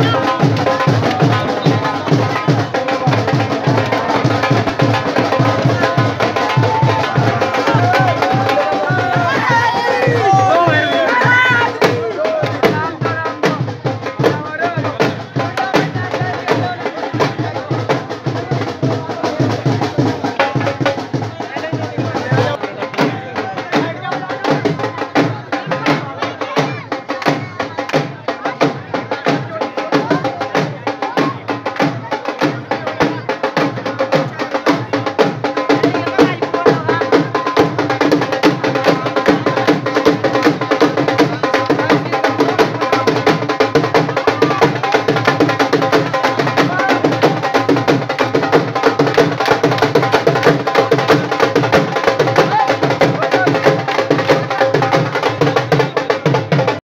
Yeah.